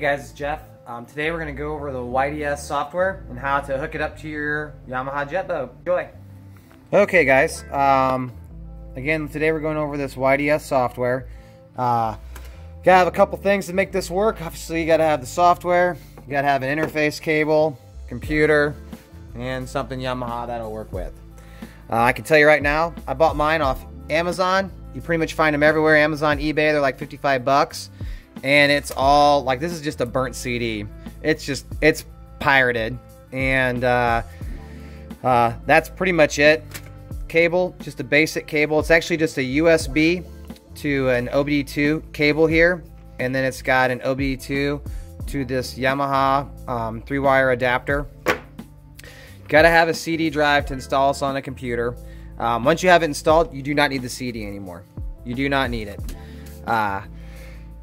Guys, it's Jeff. Um, today we're going to go over the YDS software and how to hook it up to your Yamaha jet boat. Enjoy! Okay guys, um, again today we're going over this YDS software. Uh, gotta have a couple things to make this work. Obviously you gotta have the software, you gotta have an interface cable, computer, and something Yamaha that'll work with. Uh, I can tell you right now, I bought mine off Amazon. You pretty much find them everywhere. Amazon, eBay, they're like 55 bucks. And it's all, like this is just a burnt CD. It's just, it's pirated. And uh, uh, that's pretty much it. Cable, just a basic cable. It's actually just a USB to an OBD2 cable here. And then it's got an OBD2 to this Yamaha um, three wire adapter. Got to have a CD drive to install this on a computer. Um, once you have it installed, you do not need the CD anymore. You do not need it. Uh,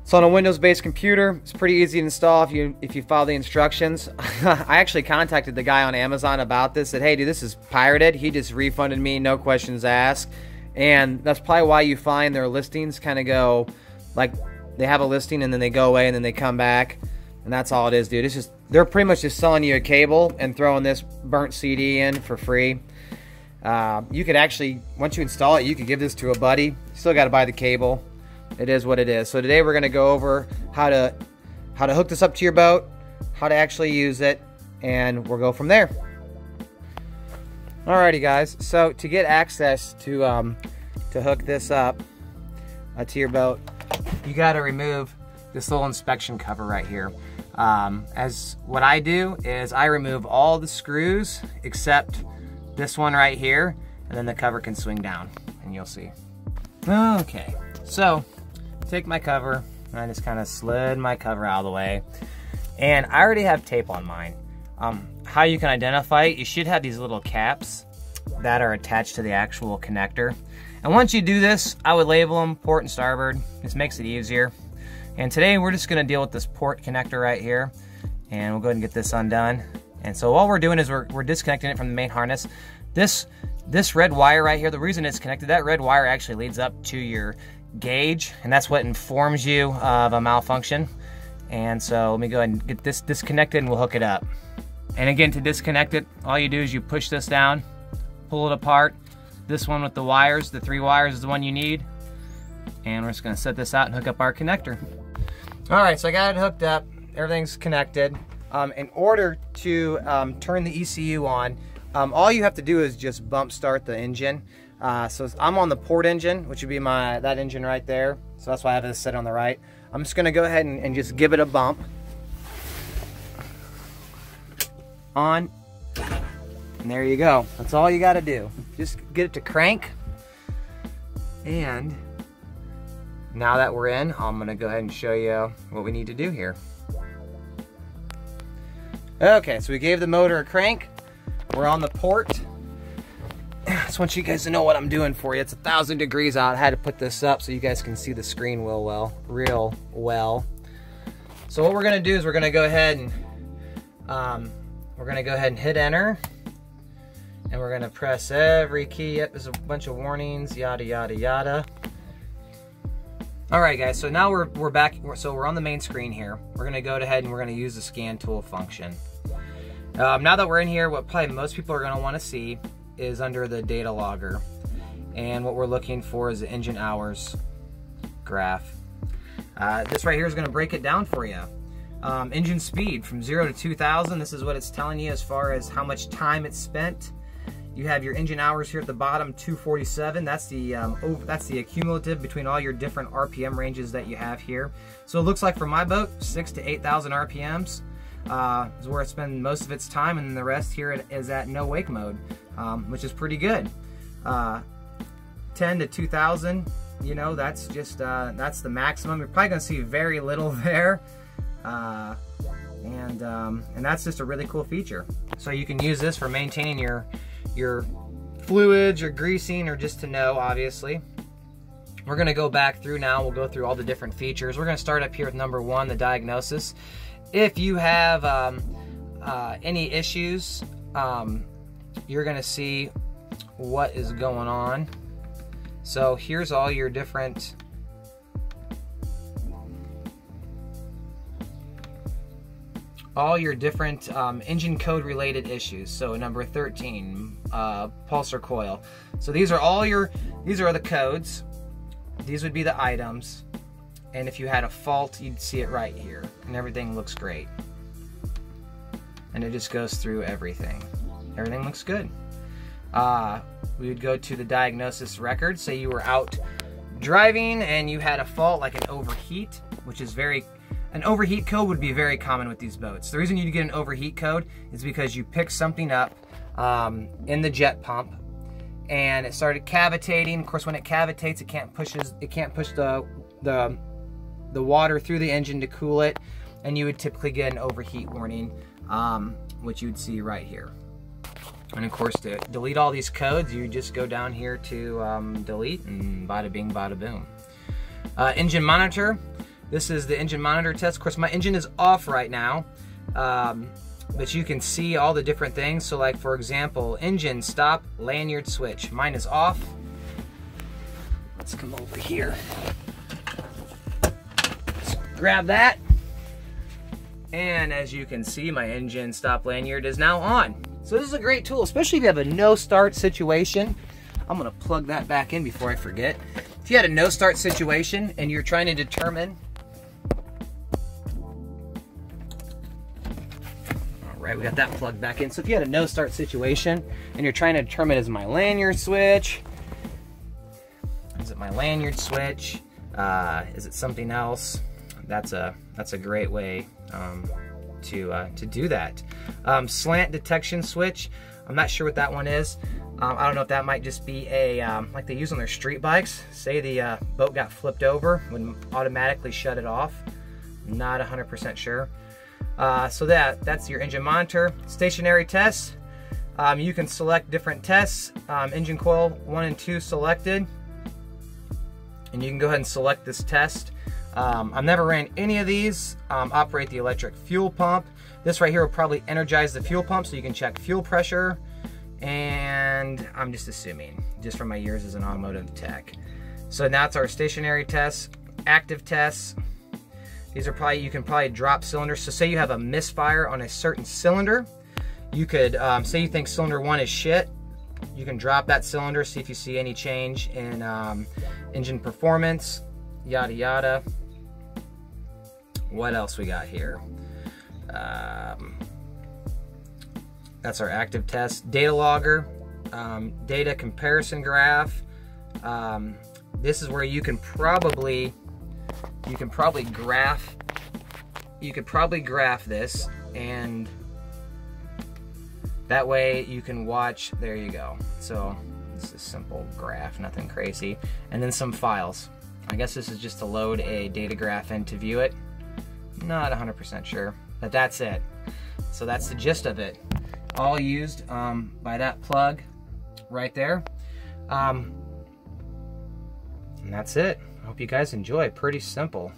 it's on a Windows-based computer. It's pretty easy to install if you if you follow the instructions. I actually contacted the guy on Amazon about this. Said, "Hey, dude, this is pirated." He just refunded me, no questions asked. And that's probably why you find their listings kind of go like they have a listing and then they go away and then they come back. And that's all it is, dude. It's just they're pretty much just selling you a cable and throwing this burnt CD in for free. Uh, you could actually, once you install it, you could give this to a buddy. Still got to buy the cable. It is what it is. So today we're going to go over how to how to hook this up to your boat, how to actually use it, and we'll go from there. Alrighty, guys. So to get access to um, to hook this up uh, to your boat, you got to remove this little inspection cover right here. Um, as what I do is I remove all the screws except this one right here, and then the cover can swing down, and you'll see. Okay, so take my cover, and I just kind of slid my cover out of the way, and I already have tape on mine. Um, how you can identify it, you should have these little caps that are attached to the actual connector. And once you do this, I would label them port and starboard. This makes it easier. And today we're just gonna deal with this port connector right here. And we'll go ahead and get this undone. And so all we're doing is we're, we're disconnecting it from the main harness. This, this red wire right here, the reason it's connected, that red wire actually leads up to your gauge, and that's what informs you of a malfunction. And so let me go ahead and get this disconnected and we'll hook it up. And again, to disconnect it, all you do is you push this down, pull it apart. This one with the wires, the three wires is the one you need. And we're just gonna set this out and hook up our connector. All right, so I got it hooked up. Everything's connected. Um, in order to um, turn the ECU on, um, all you have to do is just bump start the engine. Uh, so I'm on the port engine, which would be my that engine right there. So that's why I have this set on the right. I'm just gonna go ahead and, and just give it a bump. On, and there you go. That's all you gotta do. Just get it to crank. And now that we're in, I'm gonna go ahead and show you what we need to do here. Okay, so we gave the motor a crank. We're on the port. Just want you guys to know what I'm doing for you. It's a thousand degrees out. I had to put this up so you guys can see the screen real well, real well. So what we're gonna do is we're gonna go ahead and um, we're gonna go ahead and hit enter. And we're gonna press every key. Yep, there's a bunch of warnings, yada, yada, yada. All right, guys, so now we're, we're back, so we're on the main screen here. We're gonna go ahead and we're gonna use the scan tool function. Um, now that we're in here, what probably most people are gonna wanna see is under the data logger. And what we're looking for is the engine hours graph. Uh, this right here is gonna break it down for you. Um, engine speed from zero to 2,000, this is what it's telling you as far as how much time it's spent. You have your engine hours here at the bottom, 247. That's the um, over, that's the accumulative between all your different RPM ranges that you have here. So it looks like for my boat, six to 8,000 RPMs uh, is where it spends most of its time, and the rest here is at no wake mode, um, which is pretty good. Uh, 10 to 2,000, you know, that's just uh, that's the maximum. You're probably gonna see very little there. Uh, and um, and that's just a really cool feature. So you can use this for maintaining your your fluids or greasing or just to know, obviously. We're gonna go back through now. We'll go through all the different features. We're gonna start up here with number one, the diagnosis. If you have um, uh, any issues, um, you're gonna see what is going on. So here's all your different all your different um, engine code related issues. So number 13, uh, pulser coil. So these are all your, these are the codes. These would be the items. And if you had a fault, you'd see it right here. And everything looks great. And it just goes through everything. Everything looks good. Uh, we would go to the diagnosis record. Say you were out driving and you had a fault like an overheat, which is very an overheat code would be very common with these boats. The reason you get an overheat code is because you pick something up um, in the jet pump and it started cavitating. Of course, when it cavitates, it can't pushes it can't push the the the water through the engine to cool it, and you would typically get an overheat warning, um, which you'd see right here. And of course, to delete all these codes, you just go down here to um, delete and bada bing, bada boom. Uh, engine monitor. This is the engine monitor test. Of course, my engine is off right now, um, but you can see all the different things. So like, for example, engine stop lanyard switch. Mine is off. Let's come over here. Grab that. And as you can see, my engine stop lanyard is now on. So this is a great tool, especially if you have a no start situation. I'm gonna plug that back in before I forget. If you had a no start situation and you're trying to determine All right, we got that plugged back in. So if you had a no start situation and you're trying to determine is my lanyard switch, is it my lanyard switch, uh, is it something else? That's a that's a great way um, to, uh, to do that. Um, slant detection switch, I'm not sure what that one is. Um, I don't know if that might just be a, um, like they use on their street bikes. Say the uh, boat got flipped over, would automatically shut it off. Not 100% sure. Uh, so that that's your engine monitor. Stationary tests. Um, you can select different tests. Um, engine coil 1 and 2 selected. And you can go ahead and select this test. Um, I've never ran any of these. Um, operate the electric fuel pump. This right here will probably energize the fuel pump so you can check fuel pressure. And I'm just assuming, just from my years as an automotive tech. So that's our stationary tests, active tests. These are probably, you can probably drop cylinders. So say you have a misfire on a certain cylinder. You could, um, say you think cylinder one is shit. You can drop that cylinder, see if you see any change in um, engine performance, yada yada. What else we got here? Um, that's our active test. Data logger, um, data comparison graph. Um, this is where you can probably, you can probably graph, you could probably graph this and that way you can watch, there you go. So is a simple graph, nothing crazy. And then some files. I guess this is just to load a data graph in to view it. Not 100% sure, but that's it. So that's the gist of it. All used um, by that plug right there. Um, and that's it. Hope you guys enjoy. Pretty simple.